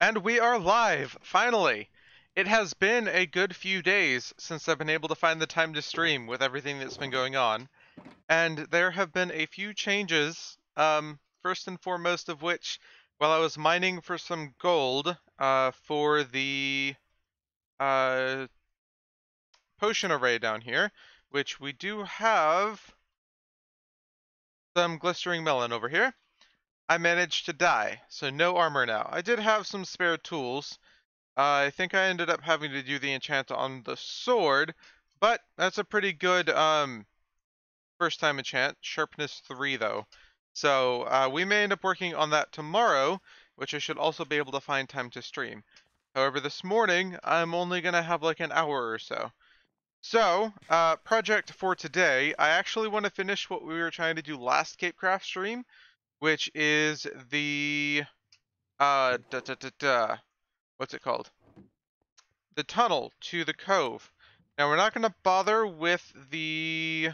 And we are live, finally! It has been a good few days since I've been able to find the time to stream with everything that's been going on. And there have been a few changes, um, first and foremost of which, while I was mining for some gold, uh, for the, uh, potion array down here, which we do have some glistering melon over here. I managed to die, so no armor now. I did have some spare tools. Uh, I think I ended up having to do the enchant on the sword, but that's a pretty good um, first time enchant. Sharpness 3 though. So uh, we may end up working on that tomorrow, which I should also be able to find time to stream. However, this morning, I'm only going to have like an hour or so. So, uh, project for today, I actually want to finish what we were trying to do last Capecraft stream, which is the uh da, da, da, da, what's it called? The tunnel to the cove. Now we're not going to bother with the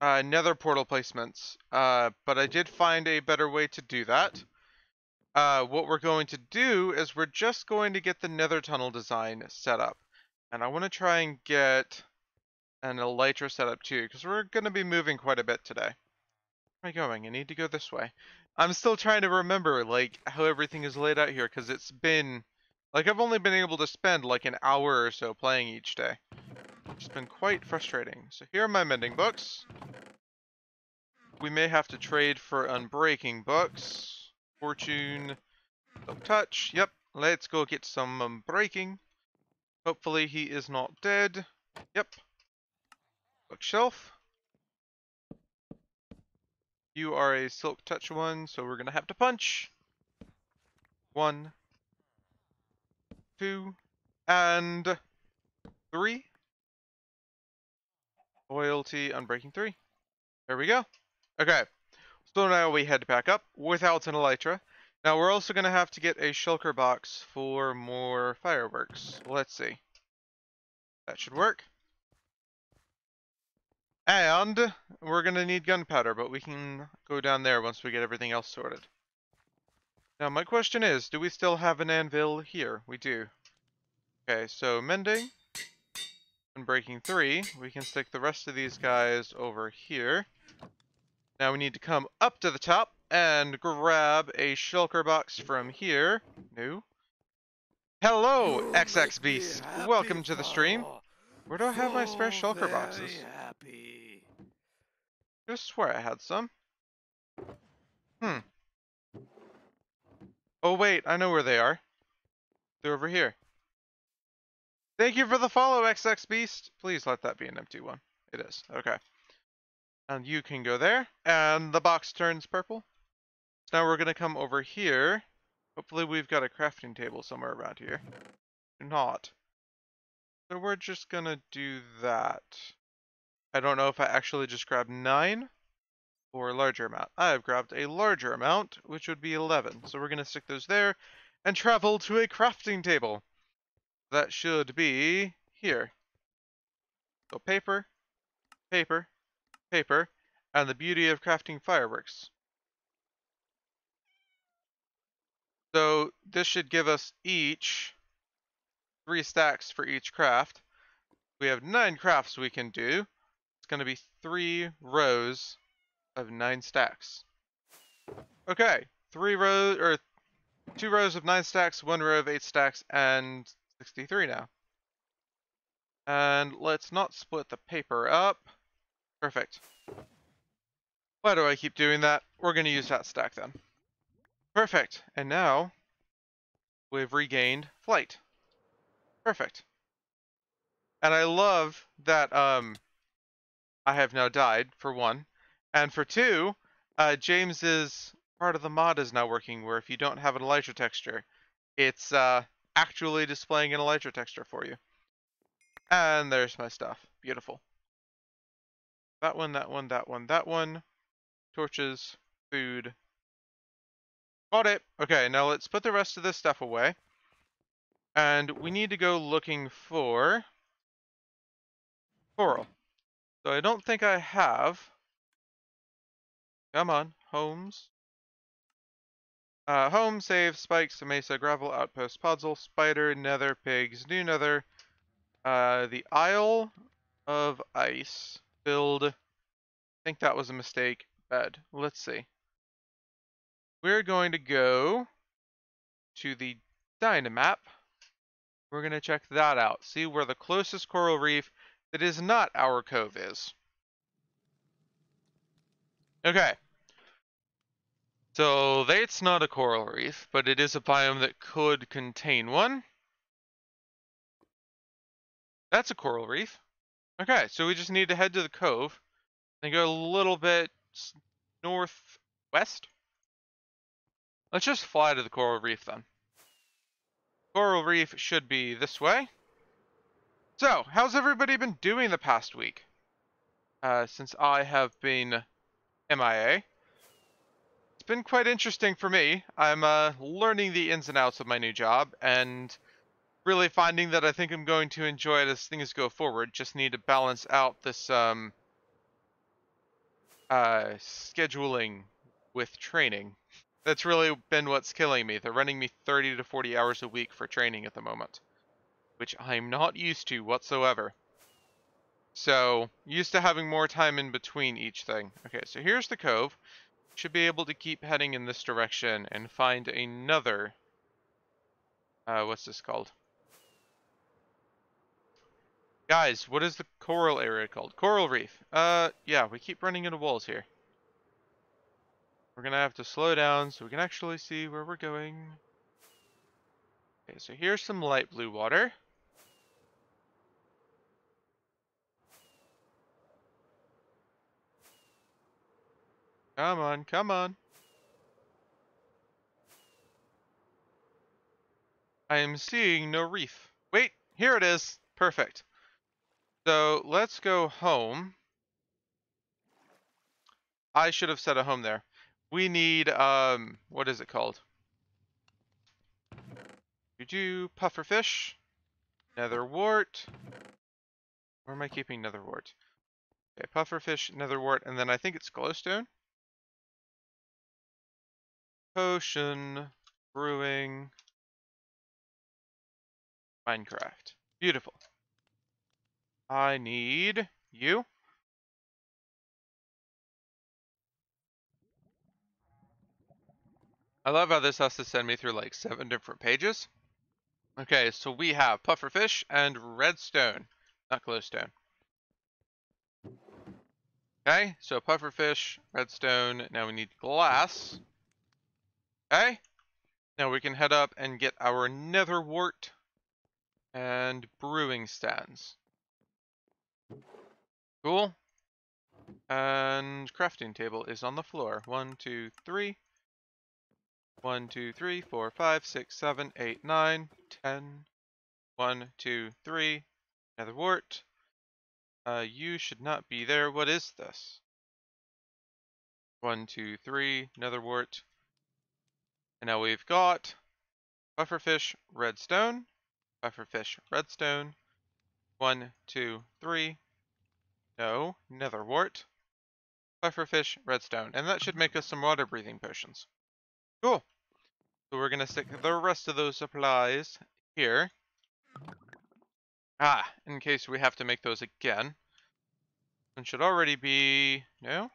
uh, nether portal placements, uh, but I did find a better way to do that. Uh, what we're going to do is we're just going to get the nether tunnel design set up. And I want to try and get an elytra set up too, because we're going to be moving quite a bit today am I going? I need to go this way. I'm still trying to remember, like, how everything is laid out here, because it's been... Like, I've only been able to spend, like, an hour or so playing each day. It's been quite frustrating. So here are my mending books. We may have to trade for unbreaking books. Fortune. Silk touch. Yep. Let's go get some unbreaking. Hopefully he is not dead. Yep. Bookshelf. You are a Silk Touch one, so we're to have to punch. One, two, and three. Loyalty, Unbreaking three. There we go. Okay, so now we head back up without an Elytra. Now we're also going to have to get a shulker box for more fireworks. Let's see. That should work. And we're going to need gunpowder, but we can go down there once we get everything else sorted. Now my question is, do we still have an anvil here? We do. Okay, so mending and breaking three. We can stick the rest of these guys over here. Now we need to come up to the top and grab a shulker box from here. No. Hello, XX Beast. Welcome to the stream. Where do I have my spare shulker boxes? I swear I had some. Hmm. Oh wait, I know where they are. They're over here. Thank you for the follow, XX Beast. Please let that be an empty one. It is. Okay. And you can go there. And the box turns purple. So now we're going to come over here. Hopefully we've got a crafting table somewhere around here. Not. So we're just going to do that. I don't know if I actually just grabbed 9 or a larger amount. I have grabbed a larger amount, which would be 11. So we're going to stick those there and travel to a crafting table. That should be here. So paper, paper, paper, and the beauty of crafting fireworks. So this should give us each three stacks for each craft. We have nine crafts we can do going to be three rows of nine stacks. Okay, three rows, or two rows of nine stacks, one row of eight stacks, and 63 now. And let's not split the paper up. Perfect. Why do I keep doing that? We're going to use that stack then. Perfect. And now we've regained flight. Perfect. And I love that um, I have now died, for one. And for two, uh, James's part of the mod is now working where if you don't have an elytra texture, it's uh, actually displaying an elytra texture for you. And there's my stuff. Beautiful. That one, that one, that one, that one. Torches, food. Got it. Okay, now let's put the rest of this stuff away. And we need to go looking for coral. So I don't think I have. Come on, homes. Uh, home, save, spikes, mesa, gravel, outpost, puzzle, spider, nether, pigs, new nether. Uh, the Isle of Ice. Build. I think that was a mistake. Bed. Let's see. We're going to go to the Dynamap. We're going to check that out. See where the closest coral reef that is not our cove is. Okay. So that's not a coral reef, but it is a biome that could contain one. That's a coral reef. Okay, so we just need to head to the cove and go a little bit northwest. Let's just fly to the coral reef then. Coral reef should be this way. So, how's everybody been doing the past week? Uh, since I have been MIA. It's been quite interesting for me. I'm uh, learning the ins and outs of my new job and really finding that I think I'm going to enjoy it as things go forward. Just need to balance out this um, uh, scheduling with training. That's really been what's killing me. They're running me 30 to 40 hours a week for training at the moment, which I'm not used to whatsoever. So, used to having more time in between each thing. Okay, so here's the cove. Should be able to keep heading in this direction and find another... Uh, what's this called? Guys, what is the coral area called? Coral reef. Uh, yeah, we keep running into walls here. We're gonna have to slow down so we can actually see where we're going. Okay, so here's some light blue water. Come on, come on. I am seeing no reef. Wait, here it is. Perfect. So let's go home. I should have set a home there. We need, um, what is it called? You do pufferfish, nether wart. Where am I keeping nether wart? Okay, pufferfish, nether wart, and then I think it's glowstone. Potion, brewing, Minecraft. Beautiful. I need you. I love how this has to send me through like seven different pages. Okay, so we have pufferfish and redstone, not glowstone. Okay, so pufferfish, redstone, now we need glass. Okay. Now we can head up and get our nether wart and brewing stands. Cool. And crafting table is on the floor. One, two, three. One, two, three, four, five, six, seven, eight, nine, ten. One, two, three. Nether wart. Uh, you should not be there. What is this? One, two, three. Nether wart. And now we've got pufferfish, redstone, pufferfish, redstone. One, two, three. No, nether wart, pufferfish, redstone. And that should make us some water breathing potions. Cool. So we're going to stick the rest of those supplies here. Ah, in case we have to make those again. And should already be... No?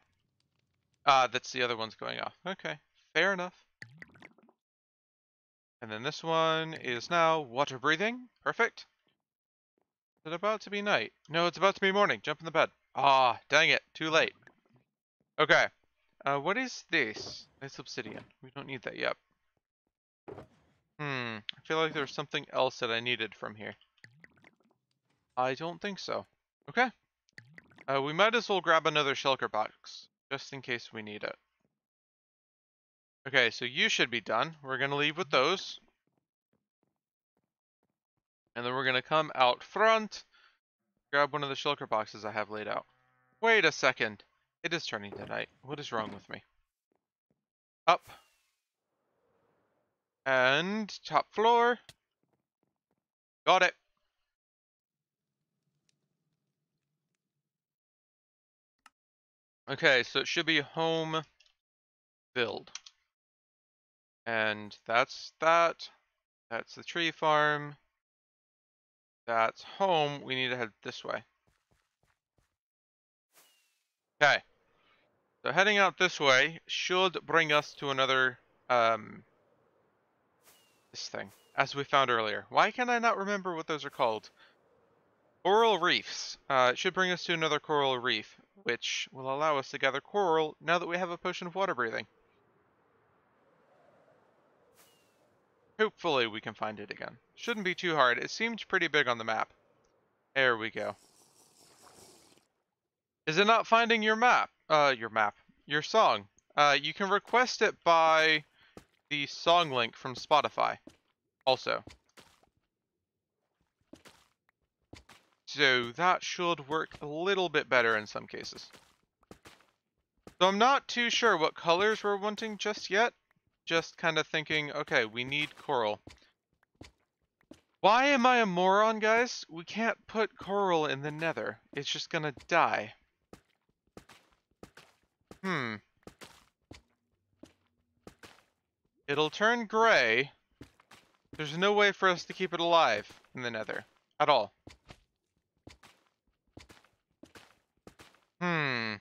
Ah, that's the other one's going off. Okay, fair enough. And then this one is now water breathing. Perfect. Is it about to be night? No, it's about to be morning. Jump in the bed. Ah, dang it. Too late. Okay. Uh, what is this? It's obsidian. We don't need that yet. Hmm. I feel like there's something else that I needed from here. I don't think so. Okay. Uh, we might as well grab another shulker box, just in case we need it. Okay, so you should be done. We're going to leave with those. And then we're going to come out front, grab one of the shulker boxes I have laid out. Wait a second. It is turning to night. What is wrong with me? Up. And top floor. Got it. Okay, so it should be home build. And that's that. That's the tree farm. That's home. We need to head this way. Okay. So heading out this way should bring us to another, um, this thing, as we found earlier. Why can I not remember what those are called? Coral reefs. Uh, it should bring us to another coral reef, which will allow us to gather coral now that we have a potion of water breathing. Hopefully we can find it again. Shouldn't be too hard. It seemed pretty big on the map. There we go. Is it not finding your map? Uh, your map. Your song. Uh, you can request it by the song link from Spotify. Also. So that should work a little bit better in some cases. So I'm not too sure what colors we're wanting just yet. Just kind of thinking, okay, we need coral. Why am I a moron, guys? We can't put coral in the nether. It's just gonna die. Hmm. It'll turn gray. There's no way for us to keep it alive in the nether. At all. Hmm.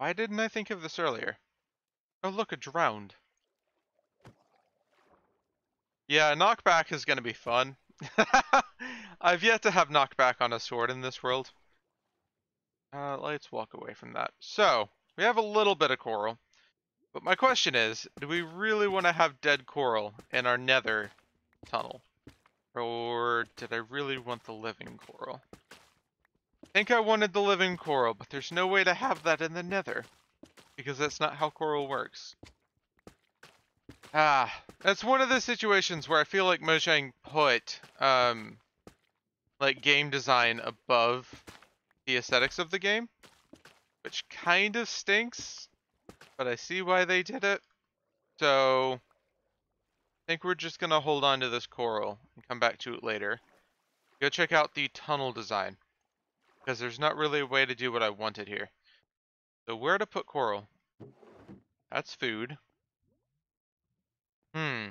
Why didn't I think of this earlier? Oh look, a drowned. Yeah, knockback is gonna be fun. I've yet to have knockback on a sword in this world. Uh, let's walk away from that. So, we have a little bit of coral. But my question is, do we really want to have dead coral in our nether tunnel? Or did I really want the living coral? Think I wanted the living coral, but there's no way to have that in the nether. Because that's not how coral works. Ah, that's one of the situations where I feel like Mojang put, um, like game design above the aesthetics of the game. Which kind of stinks, but I see why they did it. So, I think we're just going to hold on to this coral and come back to it later. Go check out the tunnel design. Because there's not really a way to do what I wanted here. So where to put coral? That's food. Hmm.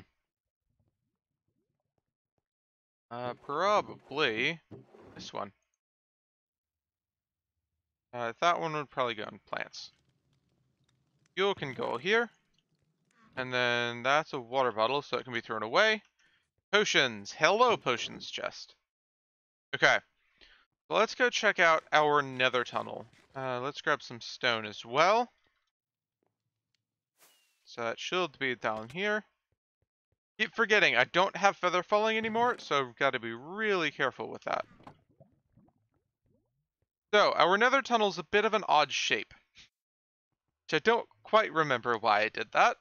Uh, probably this one. Uh, that one would probably go in plants. Fuel can go here. And then that's a water bottle, so it can be thrown away. Potions. Hello, potions chest. Okay. So let's go check out our nether tunnel. Uh, let's grab some stone as well. So that should be down here. Keep forgetting, I don't have feather falling anymore, so I've got to be really careful with that. So, our nether tunnel is a bit of an odd shape. Which I don't quite remember why I did that.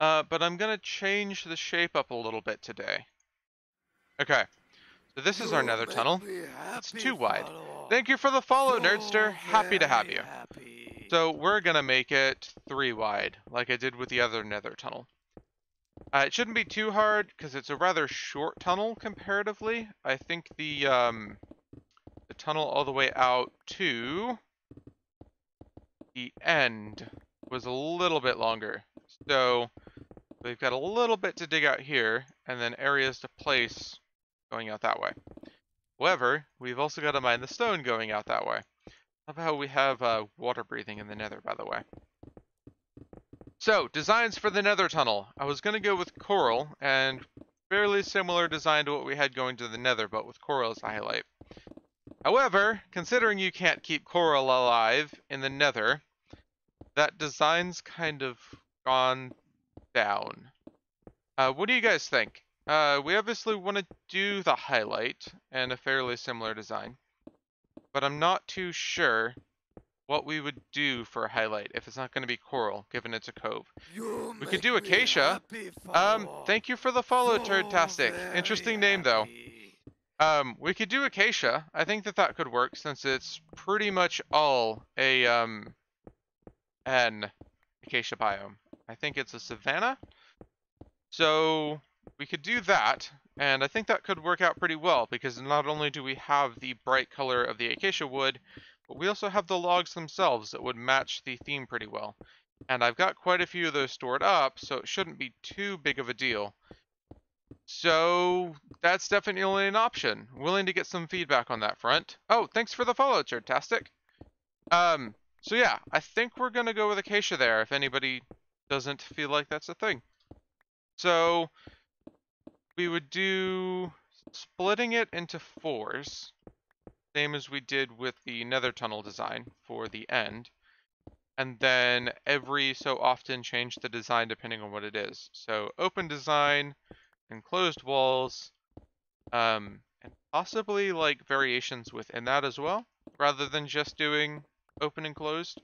Uh, but I'm going to change the shape up a little bit today. Okay. So this is our nether tunnel. It's too wide. Thank you for the follow, Nerdster. Happy to have you. So we're going to make it three wide, like I did with the other nether tunnel. Uh, it shouldn't be too hard, because it's a rather short tunnel comparatively. I think the, um, the tunnel all the way out to the end was a little bit longer. So we've got a little bit to dig out here, and then areas to place going out that way. However, we've also got to mine the stone going out that way. How about we have uh, water breathing in the nether, by the way. So, designs for the nether tunnel. I was going to go with coral, and fairly similar design to what we had going to the nether, but with coral as the highlight. However, considering you can't keep coral alive in the nether, that design's kind of gone down. Uh, what do you guys think? Uh, we obviously want to do the highlight and a fairly similar design, but I'm not too sure what we would do for a highlight if it's not going to be coral, given it's a cove. You We could do acacia. Um, thank you for the follow, Turdtastic. Interesting name, though. Um, we could do acacia. I think that that could work since it's pretty much all a, um, an acacia biome. I think it's a savanna. So we could do that, and I think that could work out pretty well because not only do we have the bright color of the acacia wood, but we also have the logs themselves that would match the theme pretty well. And I've got quite a few of those stored up, so it shouldn't be too big of a deal. So that's definitely an option. Willing to get some feedback on that front. Oh, thanks for the follow, Tastic. Um, so yeah, I think we're gonna go with Acacia there if anybody doesn't feel like that's a thing. So we would do splitting it into fours, same as we did with the nether tunnel design for the end. And then every so often change the design depending on what it is. So open design, enclosed walls, um, and possibly like variations within that as well, rather than just doing open and closed.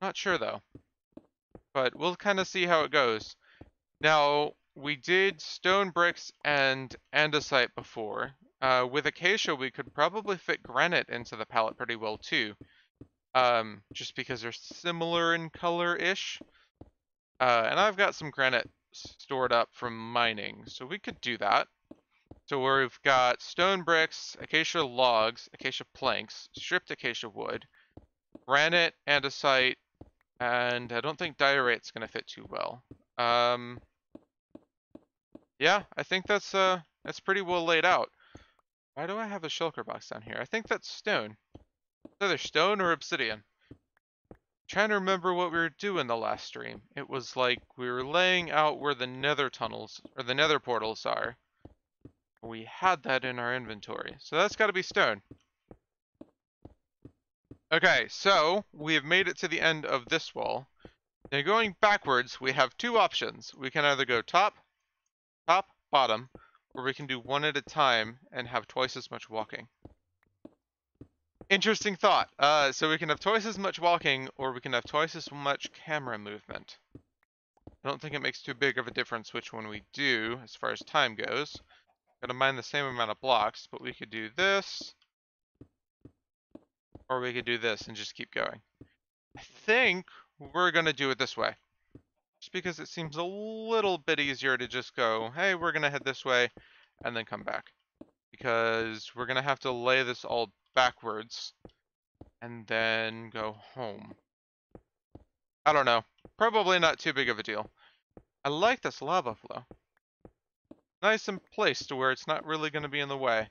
Not sure though, but we'll kind of see how it goes. Now, we did stone bricks and andesite before. Uh, with acacia, we could probably fit granite into the palette pretty well too. Um, just because they're similar in color-ish. Uh, and I've got some granite stored up from mining, so we could do that. So we've got stone bricks, acacia logs, acacia planks, stripped acacia wood, granite, andesite, and I don't think diorite's going to fit too well. Um, yeah, I think that's uh that's pretty well laid out. Why do I have a shulker box down here? I think that's stone. It's either stone or obsidian. I'm trying to remember what we were doing the last stream. It was like we were laying out where the nether tunnels or the nether portals are. We had that in our inventory. So that's got to be stone. Okay, so we have made it to the end of this wall. Now going backwards, we have two options. We can either go top, top, bottom, or we can do one at a time and have twice as much walking. Interesting thought. Uh, so we can have twice as much walking, or we can have twice as much camera movement. I don't think it makes too big of a difference which one we do as far as time goes. Gotta mine the same amount of blocks, but we could do this, or we could do this and just keep going. I think we're gonna do it this way just because it seems a little bit easier to just go, hey, we're going to head this way and then come back. Because we're going to have to lay this all backwards and then go home. I don't know. Probably not too big of a deal. I like this lava flow. Nice and placed to where it's not really going to be in the way.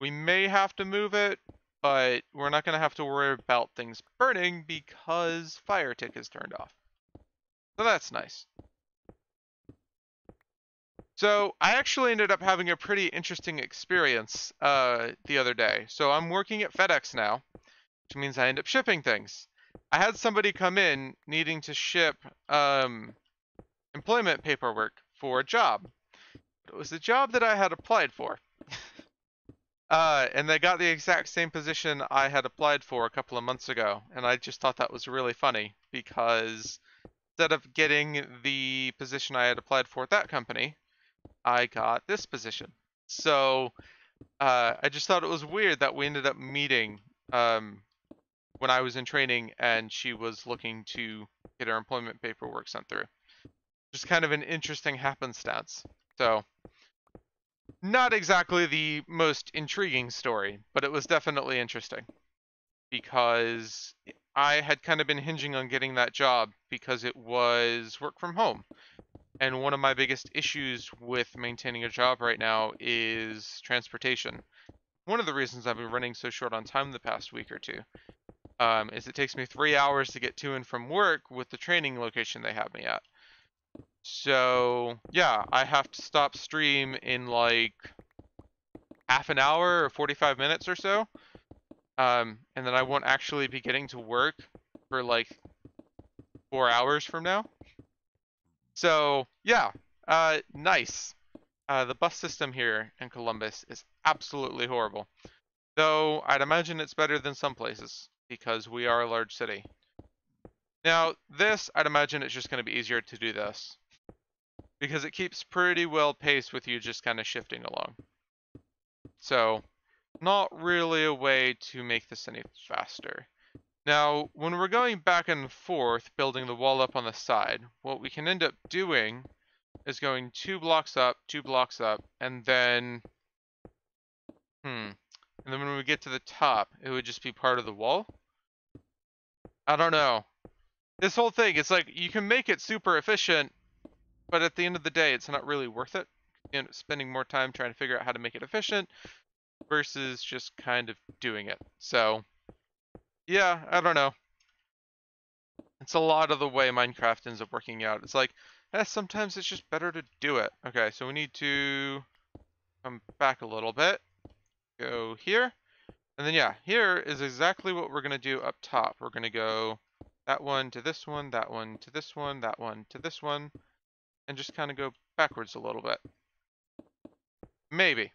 We may have to move it, but we're not going to have to worry about things burning because fire tick is turned off. So that's nice. So I actually ended up having a pretty interesting experience uh, the other day. So I'm working at FedEx now, which means I end up shipping things. I had somebody come in needing to ship um, employment paperwork for a job. It was a job that I had applied for. uh, and they got the exact same position I had applied for a couple of months ago. And I just thought that was really funny because instead of getting the position I had applied for at that company, I got this position. So uh, I just thought it was weird that we ended up meeting um, when I was in training and she was looking to get her employment paperwork sent through. Just kind of an interesting happenstance. So not exactly the most intriguing story, but it was definitely interesting because I had kind of been hinging on getting that job because it was work from home. And one of my biggest issues with maintaining a job right now is transportation. One of the reasons I've been running so short on time the past week or two um, is it takes me three hours to get to and from work with the training location they have me at. So yeah, I have to stop stream in like half an hour or 45 minutes or so um, and then I won't actually be getting to work for like four hours from now. So yeah, uh, nice. Uh, the bus system here in Columbus is absolutely horrible. Though I'd imagine it's better than some places because we are a large city. Now this, I'd imagine it's just going to be easier to do this because it keeps pretty well paced with you just kind of shifting along. So not really a way to make this any faster. Now, when we're going back and forth, building the wall up on the side, what we can end up doing is going two blocks up, two blocks up, and then, hmm, and then when we get to the top, it would just be part of the wall. I don't know. This whole thing, it's like you can make it super efficient, but at the end of the day, it's not really worth it. You up spending more time trying to figure out how to make it efficient versus just kind of doing it. So, yeah, I don't know. It's a lot of the way Minecraft ends up working out. It's like, eh, sometimes it's just better to do it. Okay, so we need to come back a little bit. Go here. And then yeah, here is exactly what we're going to do up top. We're going to go that one to this one, that one to this one, that one to this one, and just kind of go backwards a little bit. Maybe.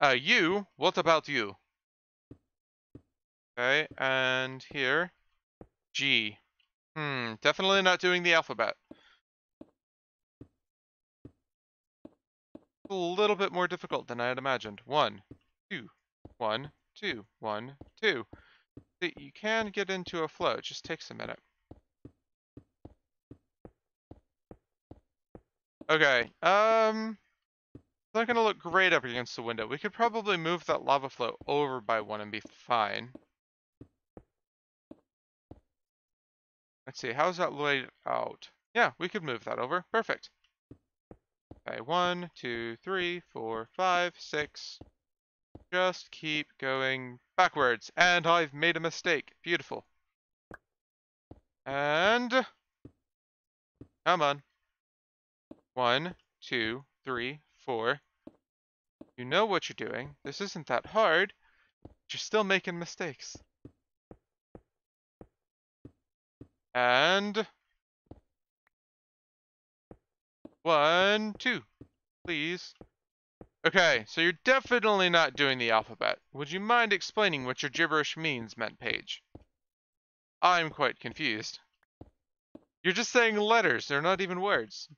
Uh, you, what about you? Okay, and here, G. Hmm, definitely not doing the alphabet. A little bit more difficult than I had imagined. One, two, one, two, one, two. See, you can get into a flow, it just takes a minute. Okay, um, not gonna look great up against the window. We could probably move that lava flow over by one and be fine. Let's see, how's that laid out? Yeah, we could move that over. Perfect. Okay, one, two, three, four, five, six. Just keep going backwards. And I've made a mistake. Beautiful. And... Come on. One, two, three, four. You know what you're doing. This isn't that hard. But you're still making mistakes. And one, two, please. Okay, so you're definitely not doing the alphabet. Would you mind explaining what your gibberish means, meant Paige? I'm quite confused. You're just saying letters, they're not even words.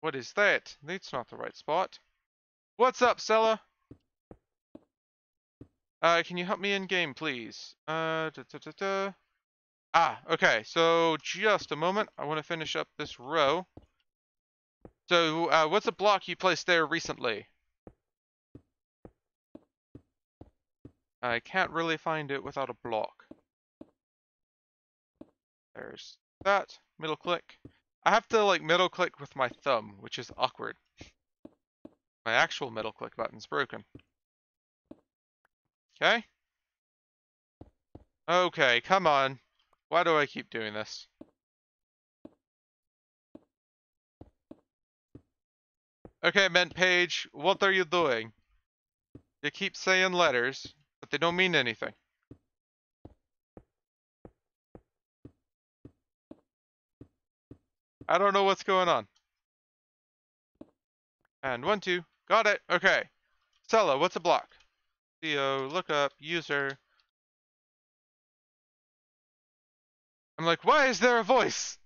What is that? That's not the right spot. What's up, Sella? Uh, can you help me in game, please? Uh, da, da, da. Ah, okay. So just a moment. I want to finish up this row. So, uh, what's a block you placed there recently? I can't really find it without a block. There's that. Middle click. I have to like middle click with my thumb, which is awkward. My actual middle click button's broken. Okay. Okay, come on. Why do I keep doing this? Okay, Ment Page, what are you doing? You keep saying letters, but they don't mean anything. I don't know what's going on. And one, two. Got it. Okay. Sella, what's a block? CO, lookup, user. I'm like, why is there a voice?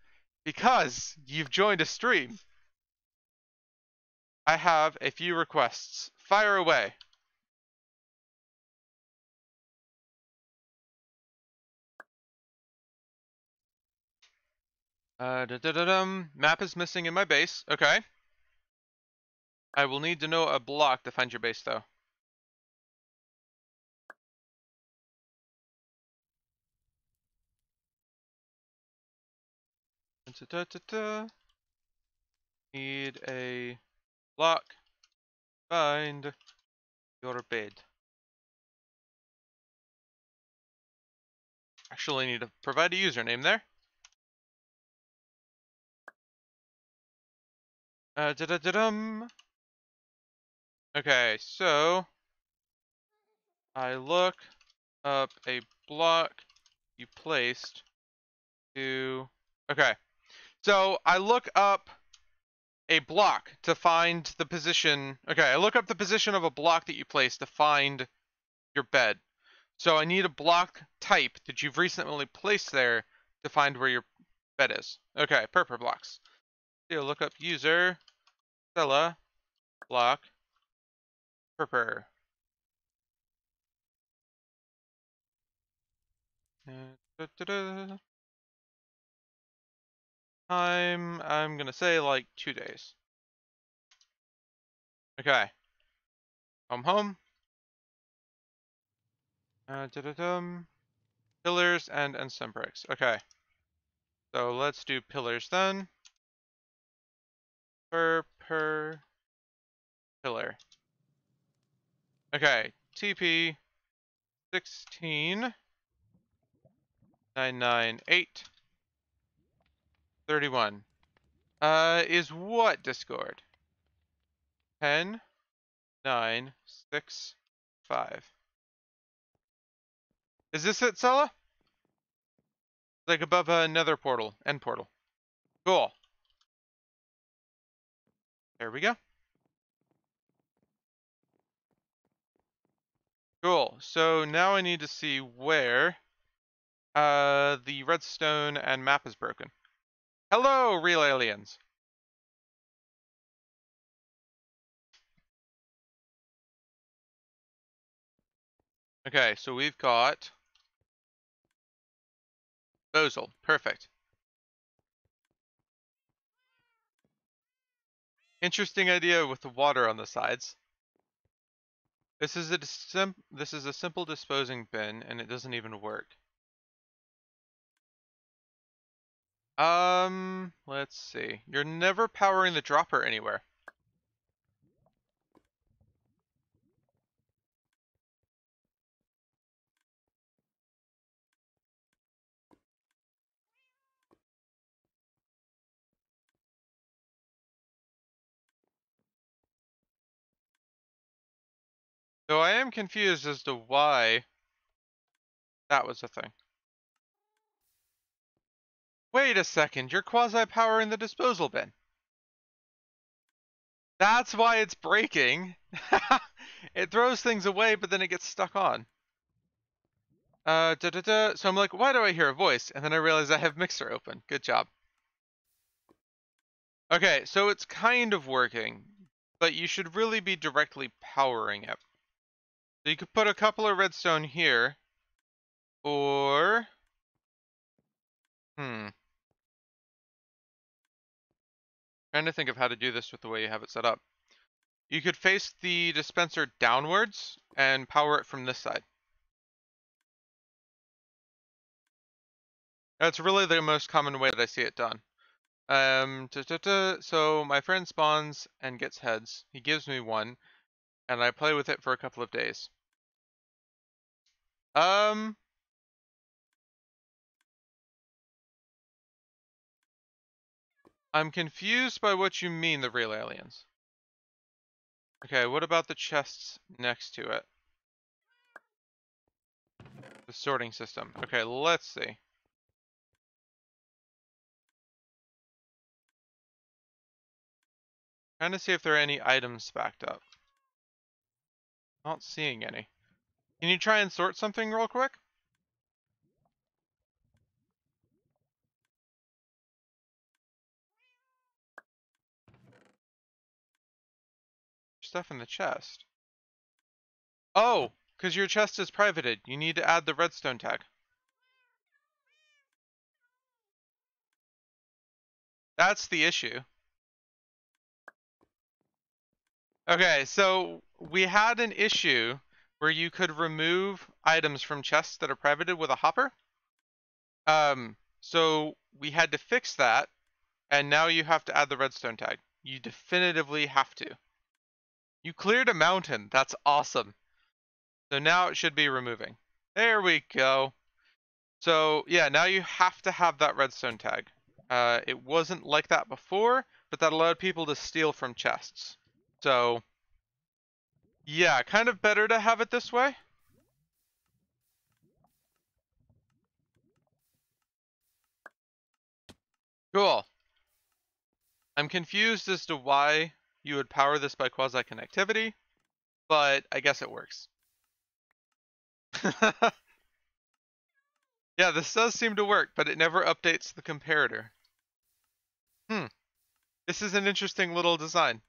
Because you've joined a stream. I have a few requests. Fire away. Uh, da -da -da. Map is missing in my base. Okay. I will need to know a block to find your base, though. Da, da, da, Need a block. Find your bed. Actually, need to provide a username there. Uh, da da da dum. Okay, so I look up a block you placed to. Okay, so I look up a block to find the position. Okay, I look up the position of a block that you placed to find your bed. So I need a block type that you've recently placed there to find where your bed is. Okay, purple blocks. So look up user, Stella, block. Da, da, da. Time, I'm gonna say like two days. Okay. Home home. Uh, da-da-dum. Pillars and and bricks. Okay. So let's do pillars then. Per per pillar. Okay. TP 16 998 31. Uh, is what Discord? 10 9 6 5. Is this it, Sella? Like above another portal, end portal. Cool. There we go. Cool. So now I need to see where uh, the redstone and map is broken. Hello, real aliens. Okay, so we've got Bosel. Perfect. Interesting idea with the water on the sides. This is a this is a simple disposing bin and it doesn't even work. Um, let's see. You're never powering the dropper anywhere. So I am confused as to why that was a thing. Wait a second, you're quasi-powering the disposal bin. That's why it's breaking. it throws things away, but then it gets stuck on. Uh, da da da. So I'm like, why do I hear a voice? And then I realize I have Mixer open. Good job. Okay, so it's kind of working, but you should really be directly powering it. So you could put a couple of redstone here, or, hmm. Trying to think of how to do this with the way you have it set up. You could face the dispenser downwards and power it from this side. That's really the most common way that I see it done. Um, so my friend spawns and gets heads. He gives me one, and I play with it for a couple of days. Um, I'm confused by what you mean, the real aliens. Okay, what about the chests next to it? The sorting system. Okay, let's see. Trying to see if there are any items backed up. Not seeing any. Can you try and sort something real quick? Stuff in the chest. Oh, because your chest is privated. You need to add the redstone tag. That's the issue. Okay, so we had an issue where you could remove items from chests that are privated with a hopper. Um, so we had to fix that, and now you have to add the redstone tag. You definitively have to. You cleared a mountain. That's awesome. So now it should be removing. There we go. So yeah, now you have to have that redstone tag. Uh, it wasn't like that before, but that allowed people to steal from chests. So, yeah, kind of better to have it this way. Cool. I'm confused as to why you would power this by quasi-connectivity, but I guess it works. yeah, this does seem to work, but it never updates the comparator. Hmm. This is an interesting little design.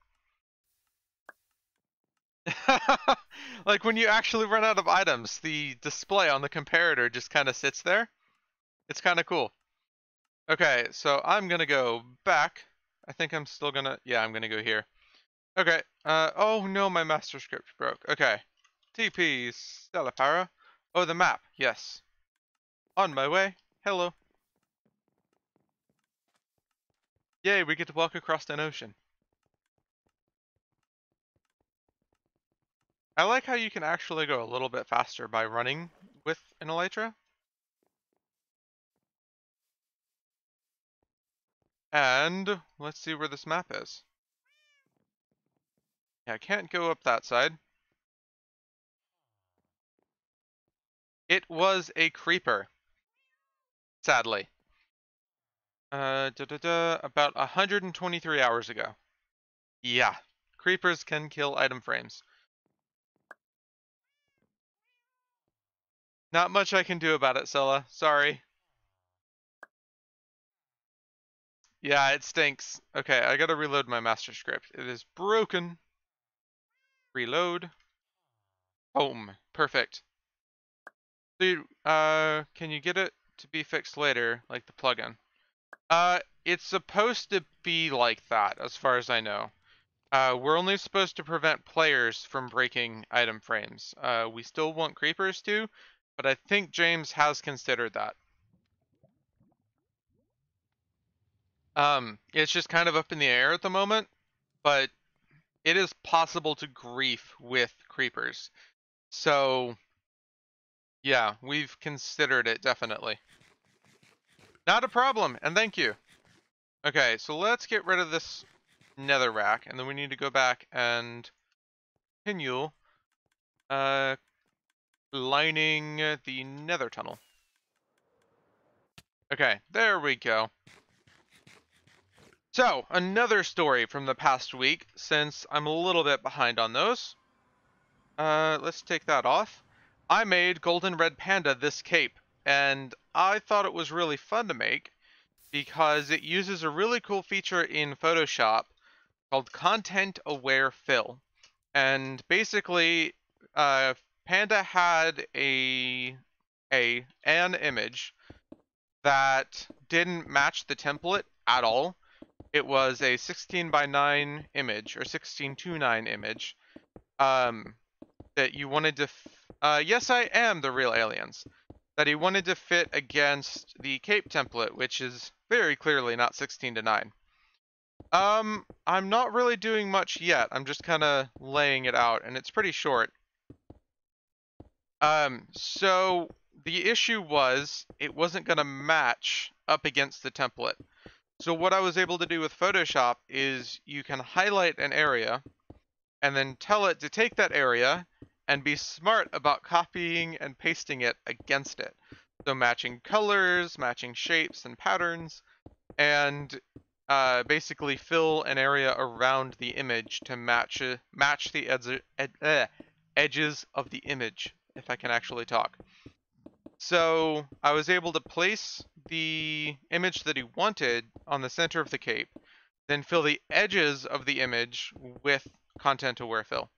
like when you actually run out of items, the display on the comparator just kind of sits there. It's kind of cool. Okay, so I'm gonna go back. I think I'm still gonna, yeah, I'm gonna go here. Okay, uh, oh no, my master script broke. Okay, TP Stellapara. Oh, the map. Yes. On my way. Hello. Yay, we get to walk across an ocean. I like how you can actually go a little bit faster by running with an Elytra. And let's see where this map is. Yeah, I can't go up that side. It was a creeper. Sadly. Uh, da -da -da, about 123 hours ago. Yeah, creepers can kill item frames. Not much I can do about it, Scylla. Sorry. Yeah, it stinks. Okay, I gotta reload my master script. It is broken. Reload. Home. Perfect. Uh, can you get it to be fixed later, like the plugin? Uh, it's supposed to be like that, as far as I know. Uh, we're only supposed to prevent players from breaking item frames. Uh, we still want creepers to, but I think James has considered that. Um, it's just kind of up in the air at the moment, but it is possible to grief with creepers. So, yeah, we've considered it definitely. Not a problem, and thank you. Okay, so let's get rid of this nether rack, and then we need to go back and continue uh, lining the nether tunnel. Okay, there we go. So, another story from the past week, since I'm a little bit behind on those. Uh, let's take that off. I made Golden Red Panda this cape, and I thought it was really fun to make because it uses a really cool feature in Photoshop called Content Aware Fill. And basically, uh, Panda had a a an image that didn't match the template at all. It was a 16 by 9 image or 16 to 9 image um, that you wanted to. Uh, yes, I am the real aliens. That he wanted to fit against the cape template, which is very clearly not 16 to 9. Um, I'm not really doing much yet. I'm just kind of laying it out, and it's pretty short. Um, so the issue was it wasn't going to match up against the template. So what I was able to do with Photoshop is you can highlight an area and then tell it to take that area and be smart about copying and pasting it against it. So matching colors, matching shapes and patterns, and uh, basically fill an area around the image to match uh, match the ed ed uh, edges of the image if I can actually talk. So I was able to place the image that he wanted on the center of the cape, then fill the edges of the image with content aware fill.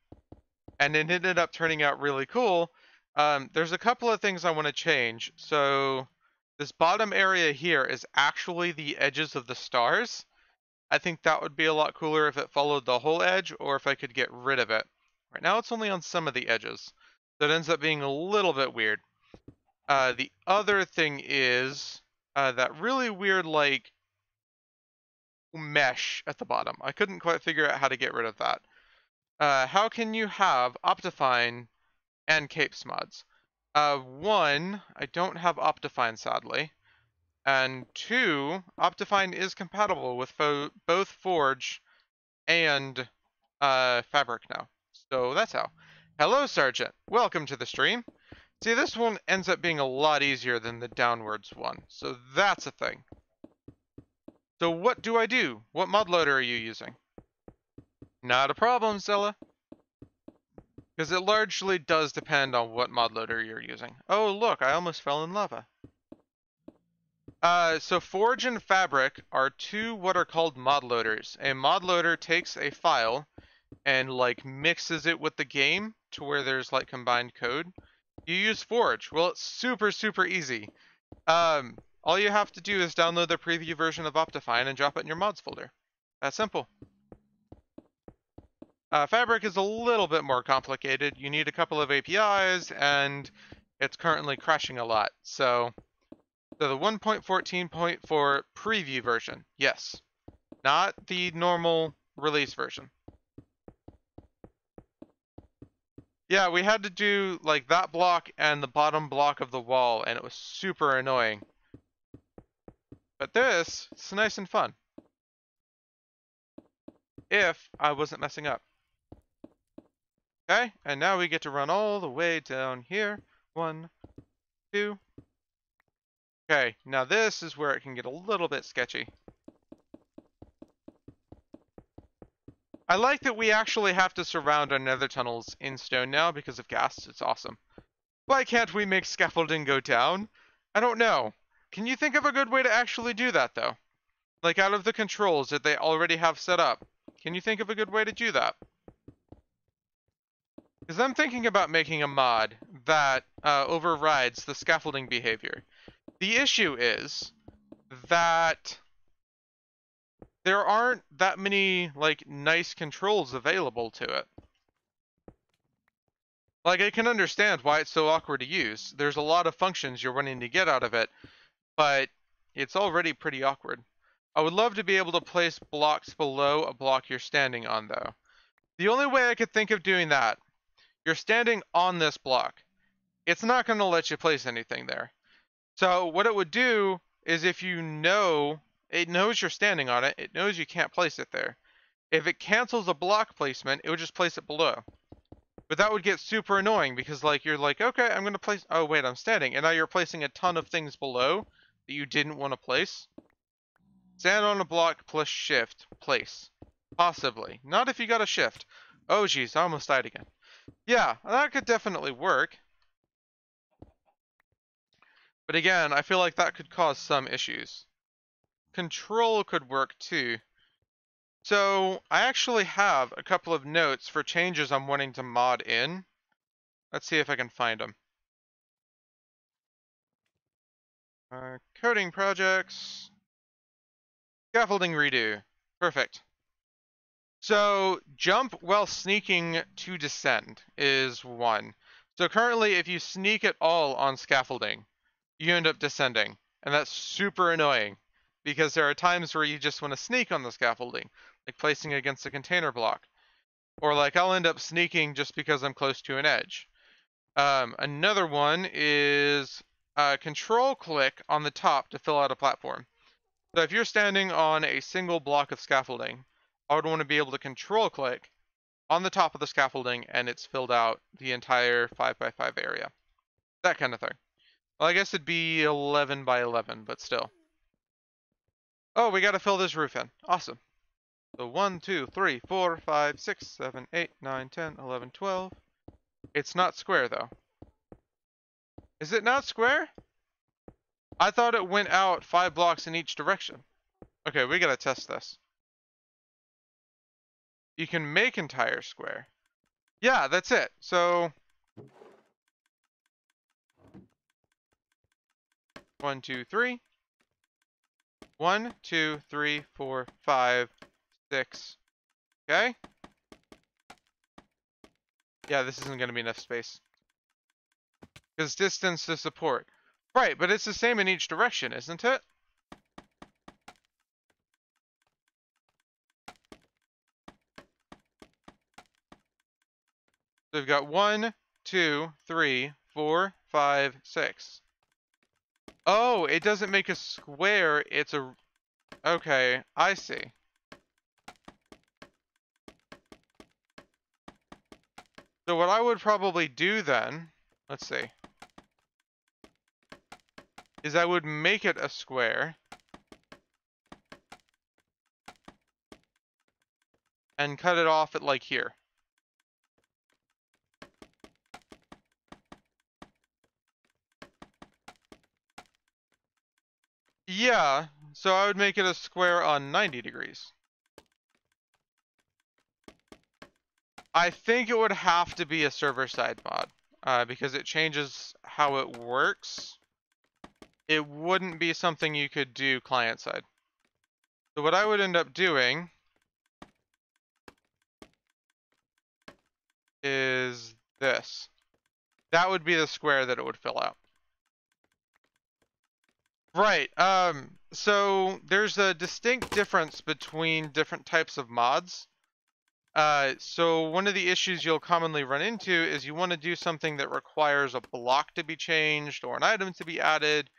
And it ended up turning out really cool. Um, there's a couple of things I want to change. So this bottom area here is actually the edges of the stars. I think that would be a lot cooler if it followed the whole edge or if I could get rid of it. Right now it's only on some of the edges. That ends up being a little bit weird. Uh, the other thing is uh, that really weird, like, mesh at the bottom. I couldn't quite figure out how to get rid of that. Uh, how can you have Optifine and Capes mods? Uh, one, I don't have Optifine, sadly. And two, Optifine is compatible with both Forge and uh, Fabric now. So that's how. Hello, Sergeant. Welcome to the stream. See, this one ends up being a lot easier than the downwards one, so that's a thing. So what do I do? What mod loader are you using? Not a problem, Zella. Because it largely does depend on what mod loader you're using. Oh, look, I almost fell in lava. Uh, so Forge and Fabric are two what are called mod loaders. A mod loader takes a file and like mixes it with the game to where there's like combined code. You use Forge. Well, it's super, super easy. Um, all you have to do is download the preview version of Optifine and drop it in your mods folder. That's simple. Uh, Fabric is a little bit more complicated. You need a couple of APIs, and it's currently crashing a lot. So, so the 1.14.4 preview version, yes, not the normal release version. Yeah, we had to do like that block and the bottom block of the wall, and it was super annoying. But this, it's nice and fun. If I wasn't messing up. Okay, and now we get to run all the way down here. One, two. Okay, now this is where it can get a little bit sketchy. I like that we actually have to surround our nether tunnels in stone now because of ghasts. It's awesome. Why can't we make scaffolding go down? I don't know. Can you think of a good way to actually do that, though? Like out of the controls that they already have set up. Can you think of a good way to do that? Because I'm thinking about making a mod that uh, overrides the scaffolding behavior. The issue is that there aren't that many like nice controls available to it. Like I can understand why it's so awkward to use. There's a lot of functions you're wanting to get out of it, but it's already pretty awkward. I would love to be able to place blocks below a block you're standing on though. The only way I could think of doing that, you're standing on this block. It's not going to let you place anything there. So what it would do is if you know it knows you're standing on it. It knows you can't place it there. If it cancels a block placement, it would just place it below. But that would get super annoying because like you're like, okay, I'm gonna place oh wait, I'm standing, and now you're placing a ton of things below that you didn't want to place. Stand on a block plus shift, place. Possibly. Not if you got a shift. Oh jeez, I almost died again. Yeah, that could definitely work. But again, I feel like that could cause some issues control could work too. So I actually have a couple of notes for changes I'm wanting to mod in. Let's see if I can find them. Uh, coding projects. Scaffolding redo. Perfect. So jump while sneaking to descend is one. So currently if you sneak at all on scaffolding, you end up descending. And that's super annoying because there are times where you just want to sneak on the scaffolding, like placing it against a container block. Or like I'll end up sneaking just because I'm close to an edge. Um, another one is uh, control click on the top to fill out a platform. So if you're standing on a single block of scaffolding, I would want to be able to control click on the top of the scaffolding and it's filled out the entire 5x5 area. That kind of thing. Well, I guess it'd be 11 by 11, but still. Oh, we gotta fill this roof in. Awesome. So 1, 2, 3, 4, 5, 6, 7, 8, 9, 10, 11, 12. It's not square though. Is it not square? I thought it went out five blocks in each direction. Okay, we gotta test this. You can make entire square. Yeah, that's it. So... One, two, three. One, two, three, four, five, six. Okay? Yeah, this isn't going to be enough space. Because distance to support. Right, but it's the same in each direction, isn't it? So we've got one, two, three, four, five, six. Oh, it doesn't make a square, it's a... Okay, I see. So what I would probably do then, let's see, is I would make it a square. And cut it off at like here. Yeah, so I would make it a square on 90 degrees. I think it would have to be a server-side mod, uh, because it changes how it works. It wouldn't be something you could do client-side. So what I would end up doing is this. that would be the square that it would fill out. Right. Um, so there's a distinct difference between different types of mods. Uh, so one of the issues you'll commonly run into is you want to do something that requires a block to be changed or an item to be added,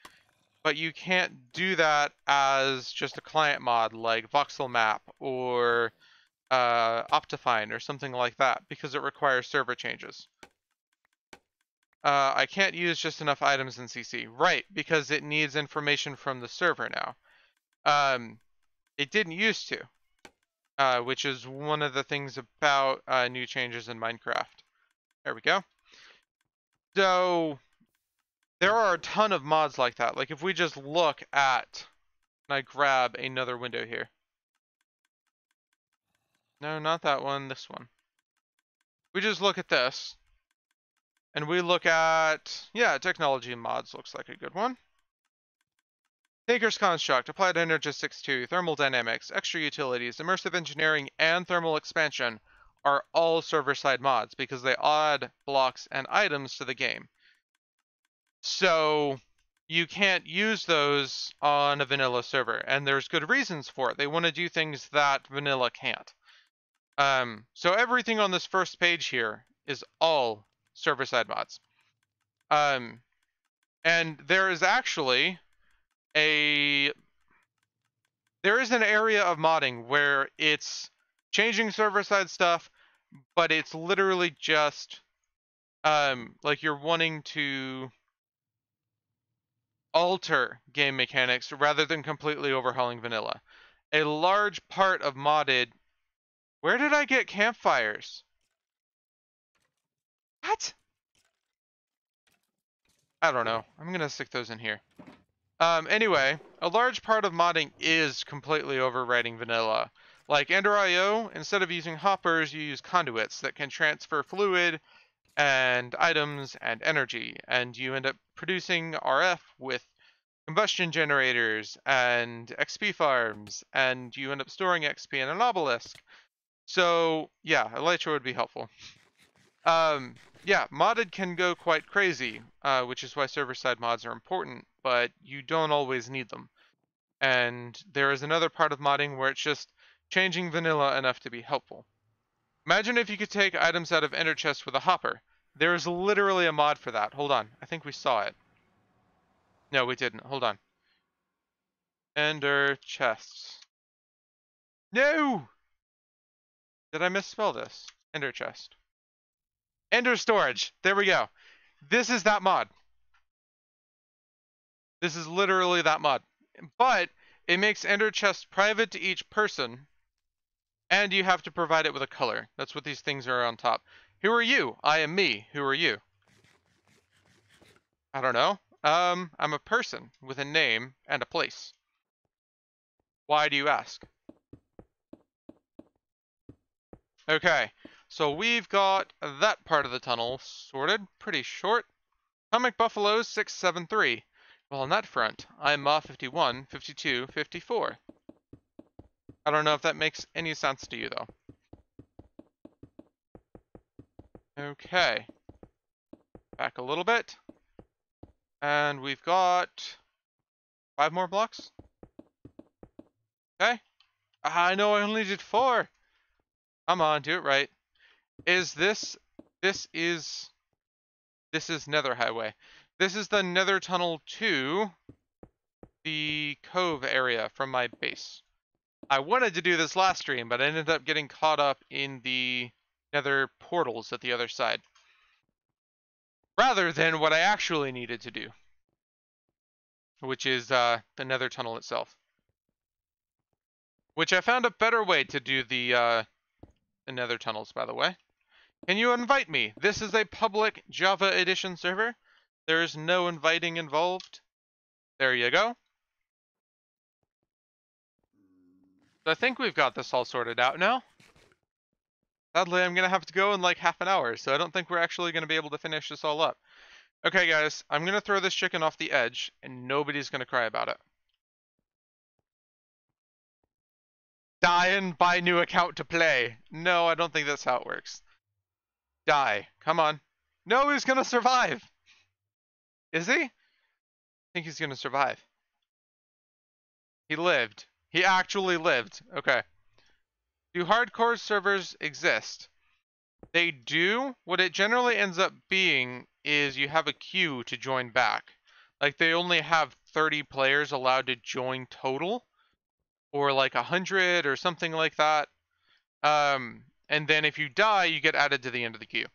but you can't do that as just a client mod like voxel map or uh, Optifine or something like that because it requires server changes. Uh, I can't use just enough items in CC. Right, because it needs information from the server now. Um, it didn't used to, uh, which is one of the things about uh, new changes in Minecraft. There we go. So, there are a ton of mods like that. Like if we just look at, I grab another window here. No, not that one, this one. We just look at this. And we look at, yeah, technology mods looks like a good one. Tinker's Construct, Applied Energistics 2, Thermal Dynamics, Extra Utilities, Immersive Engineering, and Thermal Expansion are all server-side mods because they add blocks and items to the game. So you can't use those on a vanilla server, and there's good reasons for it. They want to do things that vanilla can't. Um, so everything on this first page here is all server-side mods. Um, and there is actually a there is an area of modding where it's changing server-side stuff, but it's literally just um, like you're wanting to alter game mechanics rather than completely overhauling vanilla. A large part of modded where did I get campfires? What? I don't know. I'm gonna stick those in here. Um, anyway, a large part of modding is completely overwriting vanilla. Like Ender IO, instead of using hoppers, you use conduits that can transfer fluid and items and energy, and you end up producing RF with combustion generators and XP farms, and you end up storing XP in an obelisk. So yeah, Elytra would be helpful. Um, yeah, modded can go quite crazy, uh, which is why server-side mods are important, but you don't always need them. And there is another part of modding where it's just changing vanilla enough to be helpful. Imagine if you could take items out of ender chests with a hopper. There is literally a mod for that. Hold on. I think we saw it. No, we didn't. Hold on. Ender chests. No! Did I misspell this? Ender chest. Ender storage. There we go. This is that mod. This is literally that mod. But it makes Ender chests private to each person. And you have to provide it with a color. That's what these things are on top. Who are you? I am me. Who are you? I don't know. Um, I'm a person with a name and a place. Why do you ask? Okay, so we've got that part of the tunnel sorted. Pretty short. Comic Buffaloes 673. Well, on that front, I'm Ma 51, 52, 54. I don't know if that makes any sense to you, though. Okay. Back a little bit. And we've got five more blocks. Okay. I know I only did four. Come on, do it right. Is this, this is, this is Nether Highway. This is the Nether Tunnel to the Cove area from my base. I wanted to do this last stream, but I ended up getting caught up in the Nether portals at the other side. Rather than what I actually needed to do. Which is uh, the Nether Tunnel itself. Which I found a better way to do the uh, the nether tunnels, by the way. Can you invite me? This is a public Java Edition server. There is no inviting involved. There you go. I think we've got this all sorted out now. Sadly, I'm going to have to go in like half an hour, so I don't think we're actually going to be able to finish this all up. Okay, guys, I'm going to throw this chicken off the edge, and nobody's going to cry about it. Die and buy new account to play. No, I don't think that's how it works. Die. Come on. No, he's gonna survive. Is he? I think he's gonna survive. He lived. He actually lived. Okay. Do hardcore servers exist? They do. What it generally ends up being is you have a queue to join back. Like they only have 30 players allowed to join total or like 100 or something like that. Um, and then if you die, you get added to the end of the queue.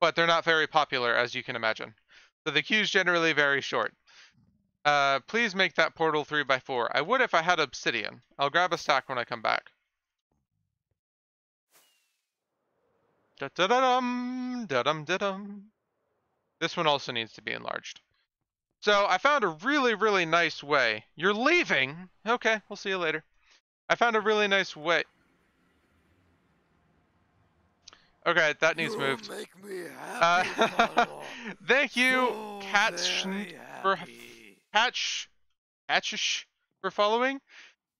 But they're not very popular, as you can imagine. So the queue's generally very short. Uh, please make that portal 3x4. I would if I had obsidian. I'll grab a stack when I come back. Da da da dum, da dum da dum. This one also needs to be enlarged. So I found a really, really nice way. You're leaving? Okay, we'll see you later. I found a really nice way. Okay, that needs You moved. Make me Uh, happy, Pablo. thank you, So Catch, for. Catch, Catchish, for following.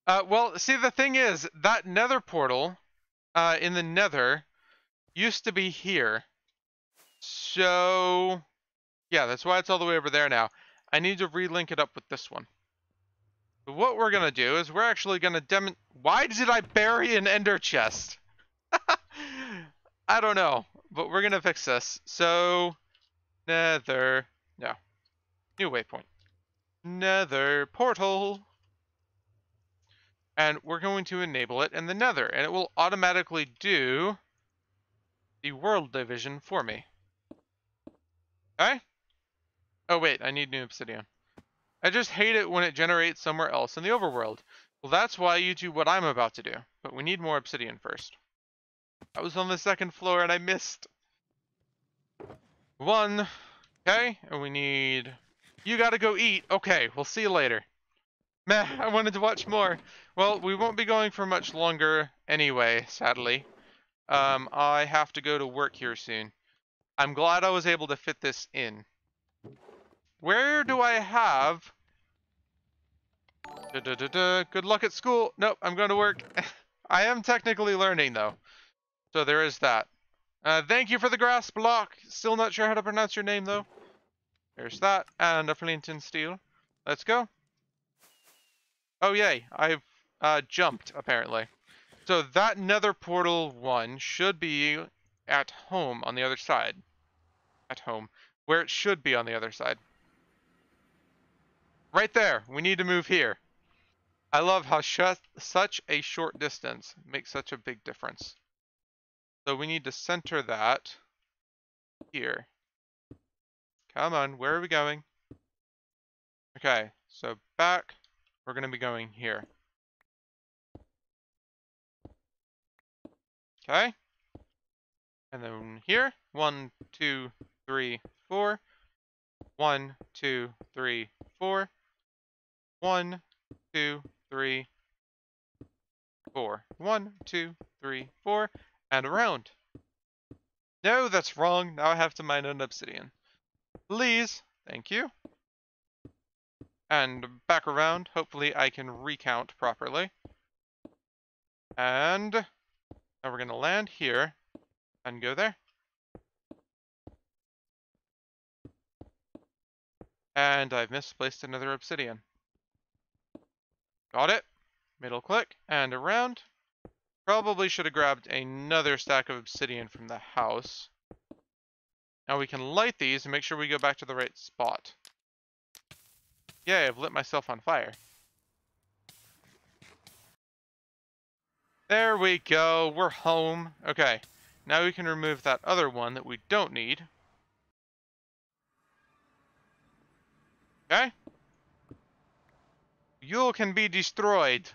Uh, well, see, the thing is, that nether portal, uh, in the nether, used to be here. So, yeah, that's why it's all the way over there now. I need to relink it up with this one. But what we're gonna do is we're actually gonna dem- Why did I bury an ender chest? I don't know, but we're gonna fix this. So, nether, no. New waypoint. Nether portal. And we're going to enable it in the nether, and it will automatically do the world division for me. Okay? Oh wait, I need new obsidian. I just hate it when it generates somewhere else in the overworld. Well, that's why you do what I'm about to do. But we need more obsidian first. I was on the second floor and I missed. One. Okay, and we need... You gotta go eat. Okay, we'll see you later. Meh, I wanted to watch more. Well, we won't be going for much longer anyway, sadly. Um, I have to go to work here soon. I'm glad I was able to fit this in. Where do I have... Da, da, da. Good luck at school. Nope, I'm going to work. I am technically learning, though. So there is that. Uh, thank you for the grass block. Still not sure how to pronounce your name, though. There's that, and a flint and steel. Let's go. Oh, yay. I've uh, jumped, apparently. So that nether portal one should be at home on the other side. At home. Where it should be on the other side. Right there. We need to move here. I love how such a short distance makes such a big difference. So we need to center that here. Come on, where are we going? Okay, so back, we're going to be going here. Okay. And then here, one, two, three, four. One, two, three, four. One, two, three, four. One, two, three, four, and around. No, that's wrong. Now I have to mine an obsidian. Please. Thank you. And back around. Hopefully I can recount properly. And now we're going to land here and go there. And I've misplaced another obsidian. Got it. Middle click and around. Probably should have grabbed another stack of obsidian from the house. Now we can light these and make sure we go back to the right spot. Yay, I've lit myself on fire. There we go, we're home. Okay, now we can remove that other one that we don't need. Okay. You can be destroyed.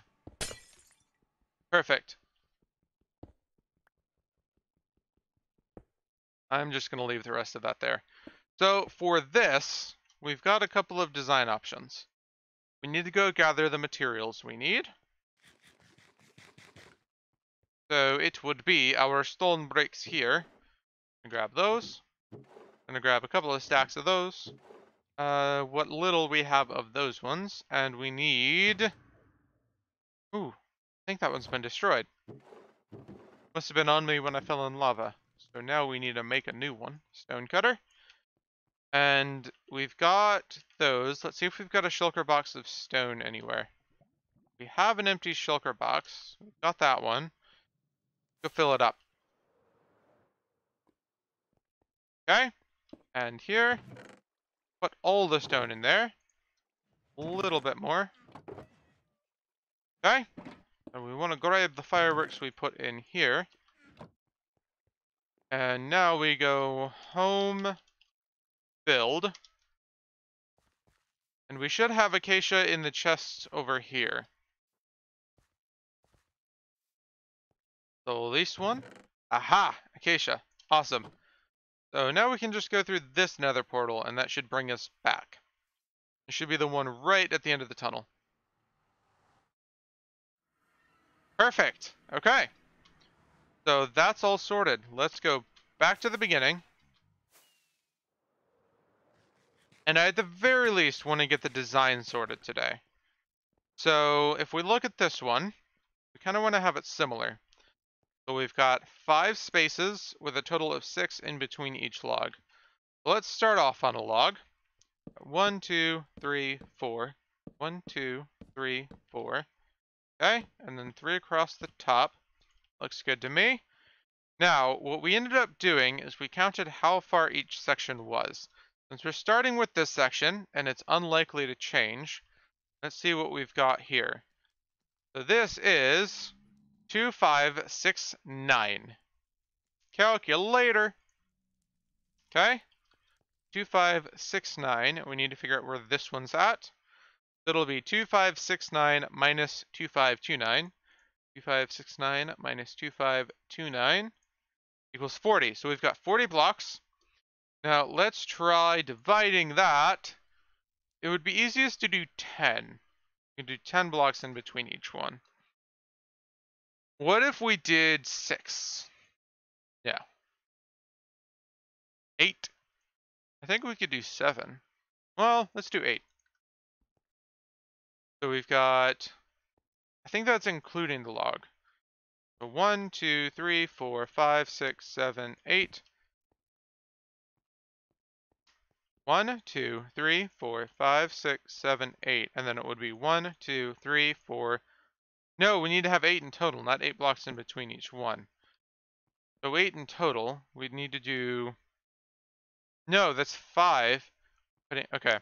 Perfect. I'm just going to leave the rest of that there. So for this, we've got a couple of design options. We need to go gather the materials we need. So it would be our stone bricks here. Grab those. Gonna grab a couple of stacks of those. Uh, what little we have of those ones, and we need... Ooh, I think that one's been destroyed. Must have been on me when I fell in lava. So now we need to make a new one. Stone cutter. And we've got those. Let's see if we've got a shulker box of stone anywhere. We have an empty shulker box. We've got that one. Go fill it up. Okay. And here, put all the stone in there. A little bit more. Okay. And we want to grab the fireworks we put in here. And now we go home, build. And we should have acacia in the chest over here. So at least one. Aha! Acacia. Awesome. So now we can just go through this nether portal and that should bring us back. It should be the one right at the end of the tunnel. Perfect. Okay. So that's all sorted. Let's go back to the beginning. And I at the very least want to get the design sorted today. So if we look at this one, we kind of want to have it similar. So we've got five spaces with a total of six in between each log. Let's start off on a log. One, two, three, four. One, two, three, four. Okay, and then three across the top. Looks good to me. Now, what we ended up doing is we counted how far each section was. Since we're starting with this section, and it's unlikely to change, let's see what we've got here. So this is 2569. Calculator. Okay. 2569. We need to figure out where this one's at. It'll be 2569 minus 2529. 2569 minus 2529 equals 40. So we've got 40 blocks. Now let's try dividing that. It would be easiest to do 10. You can do 10 blocks in between each one. What if we did six? Yeah. Eight. I think we could do seven. Well, let's do eight. So we've got, I think that's including the log. So one, two, three, four, five, six, seven, eight. One, two, three, four, five, six, seven, eight. And then it would be one, two, three, four, no, we need to have eight in total, not eight blocks in between each one. So eight in total, we'd need to do... No, that's five. Okay.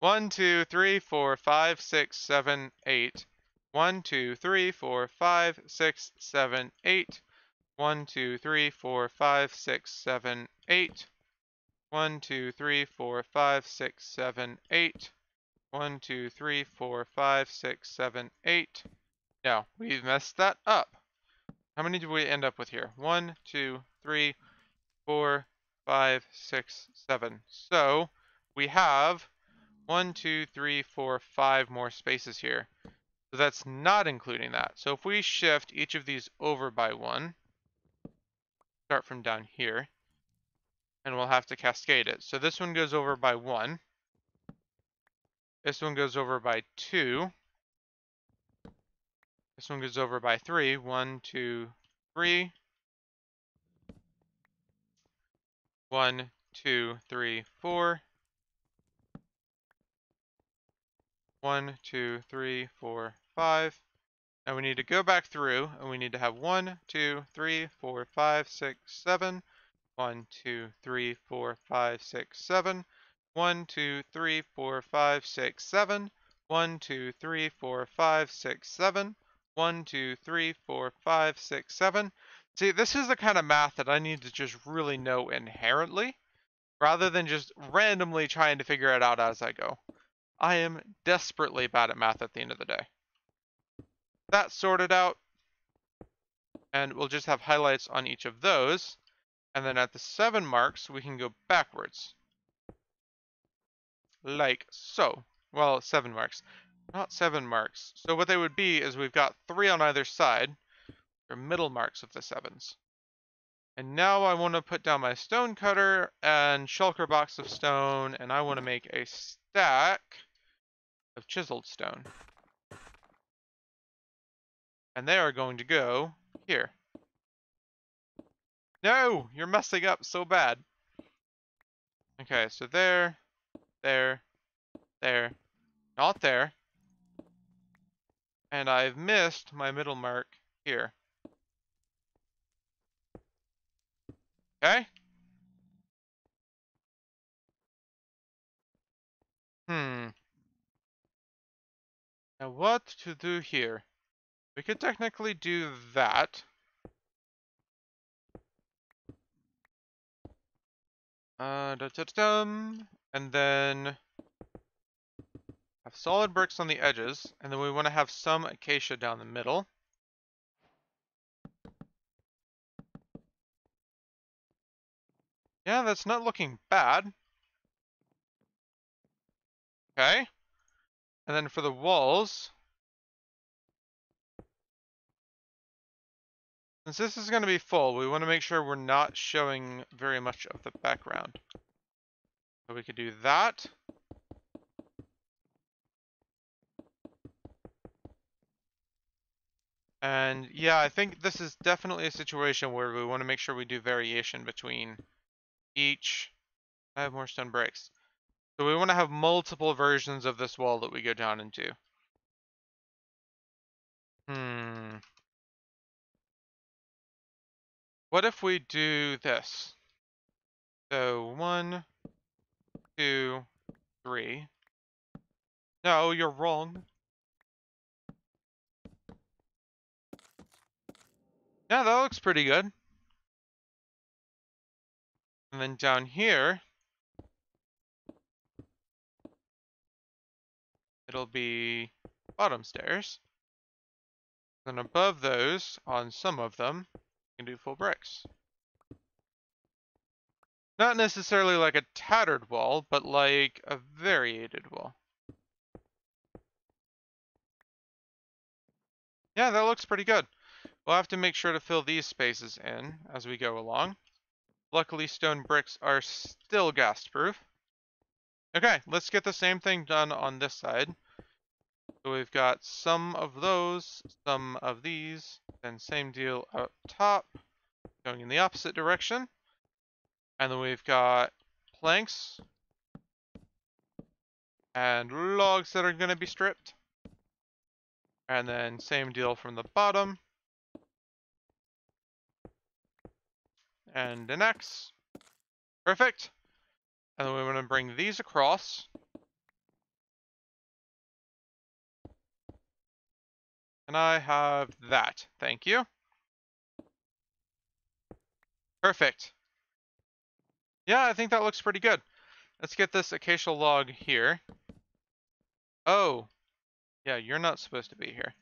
One, two, three, four, five, six, seven, eight. One, two, three, four, five, six, seven, eight. One, two, three, four, five, six, seven, eight. One, two, three, four, five, six, seven, eight. One, two, three, four, five, six, seven, eight. No, we've messed that up. How many do we end up with here? One, two, three, four, five, six, seven. So we have one, two, three, four, five more spaces here. So that's not including that. So if we shift each of these over by one, start from down here, and we'll have to cascade it. So this one goes over by one. This one goes over by two. This one goes over by three. One, two, three. One, two, three, four. One, two, three, four, five. Now we need to go back through and we need to have one, two, three, four, five, six, seven. One, two, three, four, five, six, seven. One, two, three, four, five, six, seven. One, two, three, four, five, six, seven. One, two, three, four, five, six, seven. See, this is the kind of math that I need to just really know inherently, rather than just randomly trying to figure it out as I go. I am desperately bad at math at the end of the day. That's sorted out, and we'll just have highlights on each of those, and then at the seven marks, we can go backwards. Like so. Well, seven marks. Not seven marks. So what they would be is we've got three on either side, or middle marks of the sevens. And now I want to put down my stone cutter and shulker box of stone, and I want to make a stack of chiseled stone. And they are going to go here. No, you're messing up so bad. Okay, so there, there, there, not there. And I've missed my middle mark here. Okay. Hmm. Now what to do here? We could technically do that. Uh, da -da -da. And then have solid bricks on the edges, and then we want to have some acacia down the middle. Yeah, that's not looking bad. Okay. And then for the walls, since this is going to be full, we want to make sure we're not showing very much of the background. So we could do that. And yeah, I think this is definitely a situation where we want to make sure we do variation between each. I have more stone bricks. So we want to have multiple versions of this wall that we go down into. Hmm. What if we do this? So one, two, three. No, you're wrong. Yeah, that looks pretty good. And then down here, it'll be bottom stairs. Then above those, on some of them, you can do full bricks. Not necessarily like a tattered wall, but like a variated wall. Yeah, that looks pretty good. We'll have to make sure to fill these spaces in as we go along. Luckily, stone bricks are still ghast-proof. Okay, let's get the same thing done on this side. So we've got some of those, some of these, and same deal up top, going in the opposite direction. And then we've got planks and logs that are going to be stripped. And then same deal from the bottom. And an X. Perfect. And then we want to bring these across. And I have that. Thank you. Perfect. Yeah, I think that looks pretty good. Let's get this acacia log here. Oh. Yeah, you're not supposed to be here.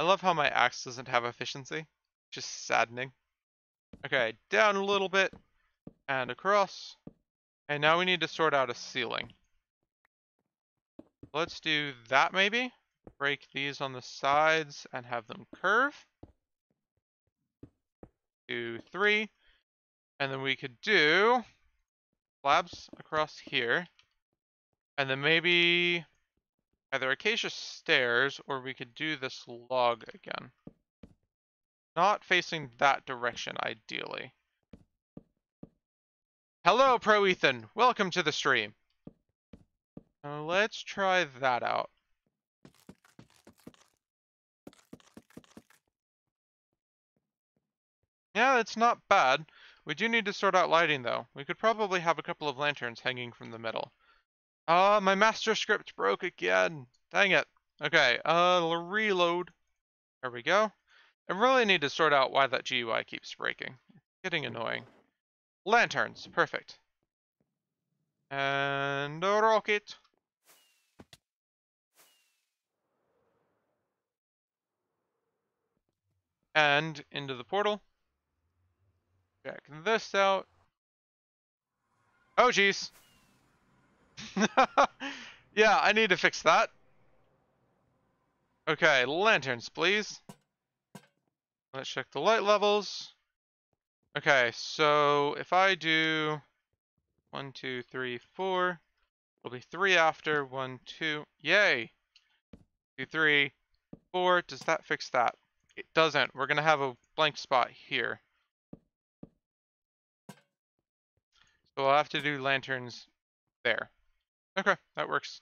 I love how my axe doesn't have efficiency. Just saddening. Okay, down a little bit. And across. And now we need to sort out a ceiling. Let's do that maybe. Break these on the sides and have them curve. Two, three. And then we could do slabs across here. And then maybe either acacia stairs or we could do this log again. Not facing that direction, ideally. Hello, Pro Ethan. Welcome to the stream. Uh, let's try that out. Yeah, it's not bad. We do need to sort out lighting, though. We could probably have a couple of lanterns hanging from the middle. Ah, uh, my master script broke again. Dang it. Okay, uh, reload. There we go. I really need to sort out why that GUI keeps breaking. It's getting annoying. Lanterns, perfect. And a rocket. And into the portal. Check this out. Oh, jeez. yeah, I need to fix that. Okay, lanterns, please. Let's check the light levels. Okay, so if I do one, two, three, four, it'll be three after one, two. Yay! Two, three, four. Does that fix that? it doesn't. We're gonna have a blank spot here. So we'll have to do lanterns there. Okay, that works.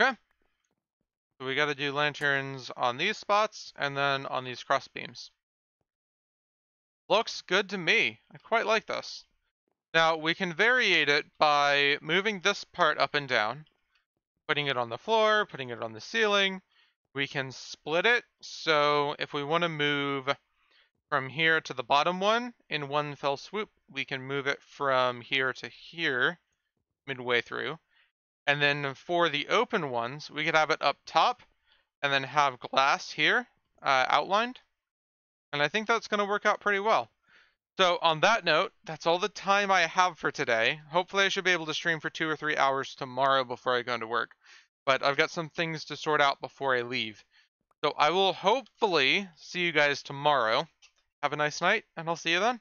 Okay. So we gotta do lanterns on these spots and then on these cross beams. Looks good to me. I quite like this. Now we can variate it by moving this part up and down, putting it on the floor, putting it on the ceiling. We can split it. So if we want to move from here to the bottom one in one fell swoop, we can move it from here to here midway through. And then for the open ones, we could have it up top and then have glass here uh, outlined. And I think that's going to work out pretty well. So on that note, that's all the time I have for today. Hopefully I should be able to stream for two or three hours tomorrow before I go into work. But I've got some things to sort out before I leave. So I will hopefully see you guys tomorrow. Have a nice night, and I'll see you then.